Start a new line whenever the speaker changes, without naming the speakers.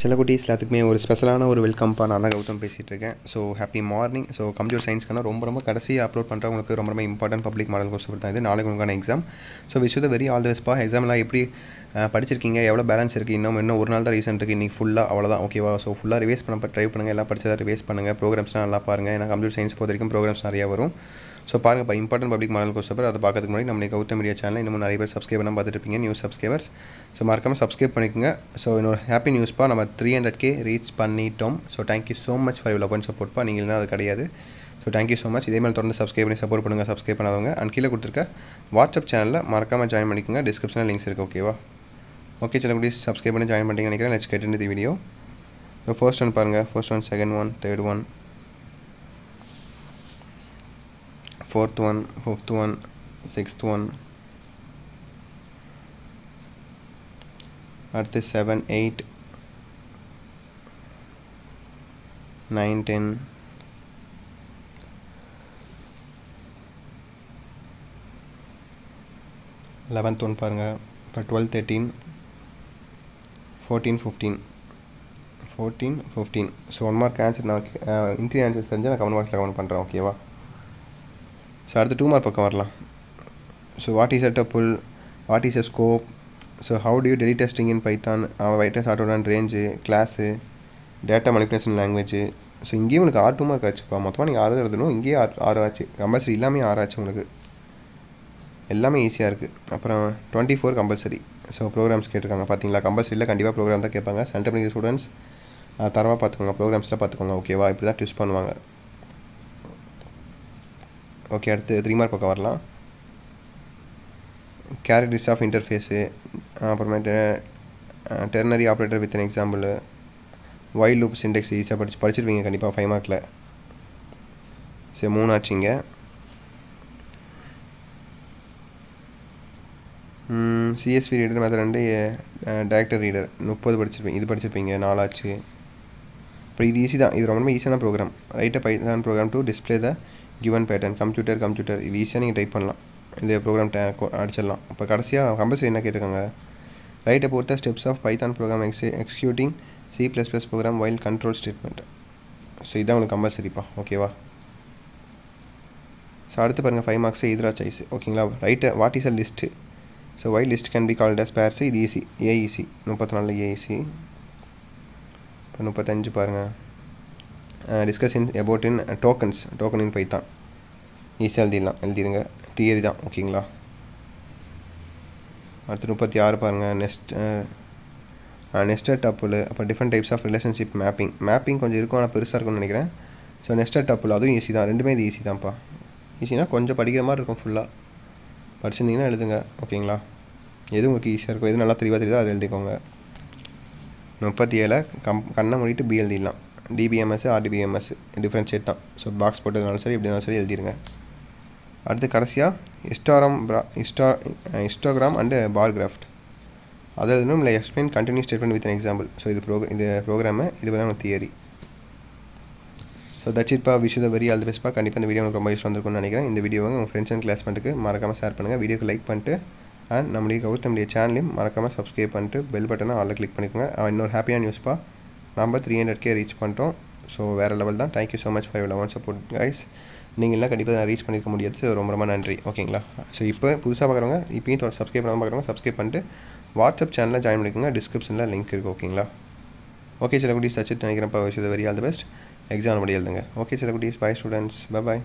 சில குட்டீஸ் எல்லாத்துக்குமே ஒரு ஸ்பெஷலான ஒரு வெல்கம்ப்பா நான் தான் கௌதம் பேசிகிட்டு இருக்கேன் so happy morning so computer சயின்ஸ்க்கான ரொம்ப ரொம்ப கடைசி அப்லோட் பண்ணுறவங்களுக்கு ரொம்ப ரொம்ப இம்பார்ட்டன்ட் பப்ளிக் மாடல் கோர்ஸ் தான் இது. நாளைக்கு உங்களுக்கான exam so wish the very all the பா. எக்ஸாம்லாம் எப்படி படிச்சிருக்கீங்க? எவ்வளோ பேலன்ஸ் இருக்குது இன்னும் இன்னும் ஒரு நாள் தான் ரீசெண்ட் இருக்குது இன்றைக்கி ஃபுல்லாக அவ்வளோதான் ஓகேவா ஸோ ஃபுல்லாக ரிவைஸ் பண்ண ட்ரை பண்ணுங்கள் எல்லாம் படிச்சதா ரிவைஸ் பண்ணுங்கள் ப்ரோக்ராம்ஸ்லாம் நல்லா பாருங்கள் ஏன்னா கம்ப்யூட்டர் சயின்ஸ் பொறுத்த வரைக்கும் ப்ரோக்ராம்ஸ் நிறையா வரும். ஸோ பாருங்கள் இப்போ இம்பார்ட்டன்ட் பப்ளிக் மாடல் கோர்ஸ் பேர் அதை பார்க்கறதுக்கு முன்னாடி நம்ம கௌதம் மீடியா சேனல் இன்னும் நிறைய பேர் சப்ஸ்கிரைப் பண்ணால் பார்த்துட்டு நியூ நியூஸ் சப்ஸ்கிரைபர்ஸ் ஸோ மறக்காமல் சப்ஸ்கிரைப் பண்ணிக்கோங்க. ஸோ இன்னொரு ஹாப்பி நியூஸ்ப்பா நம்ம த்ரீ ஹண்ட்ரட் கே ரீச் பண்ணிட்டோம். So thank you so much for இவ்வளோ அண்ட் சப்போர்ட்ப்பா நீங்கள் இல்லைனா அது கிடையாது. ஸோ தேங்க்யூ ஸோ மச் இதே மாதிரி தொடர்ந்து சப்ஸ்கிரைப் பண்ணி சப்போர்ட் பண்ணுங்கள் சப்ஸ்கிரைப் பண்ணாதவங்க. அண்ட் கீழே கொடுத்துருக்க வாட்ஸ்அப் சேனலில் மறக்காமல் ஜாயின் பண்ணிக்கோங்க. டிஸ்கிரிப்ஷனில் லிங்க்ஸ் இருக்குது ஓகேவா ஓகே சில குடி சப்ஸ்கிரைப் பண்ணி ஜாயின் பண்ணிட்டீங்கன்னு நினைக்கிறேன். லெட்ஸ் கேட்டு இந்த வீடியோ ஸோ ஃபர்ஸ்ட் ஒன் பாருங்கள் first one second one third one fourth one fifth one sixth one அடுத்து seven eight nine ten eleventh one பாருங்கள் இப்போ twelve thirteen fourteen fifteen fourteen fifteen so one mark answer நான் interview answers தெரிஞ்சால் நான் comment பாக்ஸில் comment பண்ணுறேன் ஓகேவா so அடுத்து டூ மார்க் பக்கம் வரலாம். So what is a tuple what is a scope so how do you deli testing in Python அவன் வைட்டஸ் ஆட்டோடான் range class data manipulation language so இங்கேயும் உங்களுக்கு ஆறு டூ மார்க் ஆச்சுப்பா மொத்தமாக நீங்கள் ஆறு எழுதணும். இங்கேயே ஆறு ஆறு ஆச்சு. கம்பல்சரி எல்லாமே ஆறு ஆச்சு உங்களுக்கு எல்லாமே ஈஸியாக இருக்குது அப்புறம் twenty four compulsory so programs கேட்டிருக்காங்க பார்த்தீங்களா கம்பல்சரியில் கண்டிப்பாக ப்ரோக்ராம் தான் கேட்பாங்க. சென்டர் பண்ணிக்க ஸ்டூடெண்ட்ஸ் தரமாக பார்த்துக்கோங்க. ப்ரோக்ராம்ஸில் பார்த்துக்கோங்க. ஓகேவா இப்படி தான் ட்விஸ் பண்ணுவாங்க. ஓகே அடுத்து த்ரீ மார்க் பக்கம் வரலாம். கேரக்டர்ஸ் ஆஃப் இன்டர்ஃபேஸு அப்புறமேட்டு ternary operator with an example while loop syntax ஈஸியாக படிச்சு படிச்சிருப்பீங்க கண்டிப்பாக ஃபைவ் மார்க்கில் சரி மூணு ஆச்சுங்க. சிஎஸ்வி ரீடர் மெத்தட் ரெண்டு டேரக்டர் ரீடர் முப்பது படிச்சிருப்பீங்க இது படிச்சிருப்பீங்க நாலாச்சு அப்புறம் இது ஈஸி தான் இது ரொம்ப ஈஸியான ப்ரோக்ராம் ரைட்டாக Python program to display the given pattern computer computer இது ஈஸியாக நீங்கள் டைப் பண்ணலாம். இந்த ப்ரோக்ராம் டே அடிச்சிடலாம். இப்போ கடைசியாக கம்பல்சரி என்ன கேட்டிருக்காங்க? ரைட்டை பொறுத்த steps of Python program exe executing C plus plus program while control statement so இதான் உங்களுக்கு கம்பல்சரிப்பா ஓகேவா ஸோ அடுத்து பாருங்கள் ஃபைவ் மார்க்ஸ் எதிரா சாய்ஸ் ஓகேங்களா ரைட்டை what is a list so why list can be called as pairs இது ஈஸி ஏஇசி முப்பத்தி நாலு ஏஇசி முப்பத்தஞ்சு பாருங்கள் discuss in about in tokens token in Python ஈஸியாக எழுதிடலாம். எழுதிடுங்க. தியரி தான். ஓகேங்களா? அடுத்து முப்பத்தி ஆறு பாருங்கள் நெக்ஸ்ட் நெஸ்டட் டப்புள் அப்போ different types of relationship mapping mapping கொஞ்சம் இருக்கும் ஆனால் பெருசாக இருக்கும்னு நினைக்கிறேன். ஸோ நெஸ்டட் டப்புள் அதுவும் ஈஸி தான். ரெண்டுமே இது ஈஸி தான்ப்பா. ஈஸினா கொஞ்சம் படிக்கிற மாதிரி இருக்கும் ஃபுல்லாக படிச்சிருந்தீங்கன்னா எழுதுங்க. ஓகேங்களா? எது உங்களுக்கு ஈஸியாக இருக்கும் எது நல்லா தெளிவாக தெரியுதோ அதை எழுதிக்கோங்க. முப்பத்தி ஏழை கம் கண்ணை மூடிட்டு பி எழுதிடலாம் டிபிஎம்எஸ் ஆர்டிபிஎம்எஸ் டிஃப்ரென்ஷியேட் தான். ஸோ பாக்ஸ் போட்டதுனாலும் சரி எப்படி இருந்தாலும் சரி எழுதிருங்க. அடுத்து கடைசியாக இஸ்டாரம் ப்ரா இஸ்டா இன்ஸ்டாகிராம் அண்டு பார் கிராஃப்ட் அதை எழுதணும் இல்லை explain continue statement with example so இது ப்ரோக் இது ப்ரோக்ராமு இது தான் theory so that's இட்பா wish the very all the பெஸ்ட்பா கண்டிப்பாக இந்த வீடியோ உங்களுக்கு ரொம்ப யூஸ் வந்திருக்கும்னு நினைக்கிறேன். இந்த வீடியோவை உங்கள் ஃப்ரெண்ட்ஸ் அண்ட் கிளாஸ்மெண்ட்டுக்கு மறக்காமல் ஷேர் பண்ணுங்கள் வீடியோக்கு லைக் பண்ணிட்டு அண்ட் நம்முடைய கௌதமுடைய சேனலையும் மறக்காமல் சப்ஸ்கிரைப் பண்ணிட்டு பெல் பட்டனை ஆளில் கிளிக் பண்ணிக்கோங்க. இன்னொரு ஹாப்பியான நியூஸ்ப்பா நம்ம த்ரீ ஹண்ட்ரட் கே ரீச் பண்ணிட்டோம். ஸோ வேறு லெவல் தான். Thank you so much for love and support guys நீங்களாம் கண்டிப்பாக நான் ரீச் பண்ணிக்க முடியாது. ஸோ ரொம்ப ரொம்ப நன்றி. ஓகேங்களா ஸோ இப்போ புதுசாக பார்க்குறவங்க இப்பயும் தொடர் சப்ஸ்கிரைப் பண்ணாமல் பார்க்குறவங்க சப்ஸ்கிரைப் பண்ணிட்டு வாட்ஸ்அப் சேனலில் ஜாயின் பண்ணிக்கோங்க. டிஸ்கிரிப்ஷனில் லிங்க் இருக்குது ஓகேங்களா ஓகே சில குட்டீஸ் தச்சுட்டு நினைக்கிறேன். இப்போ விஷயம் very all the best exam முடியாதுங்க எழுதுங்க ஓகே சில குட்டீஸ். By students bye bye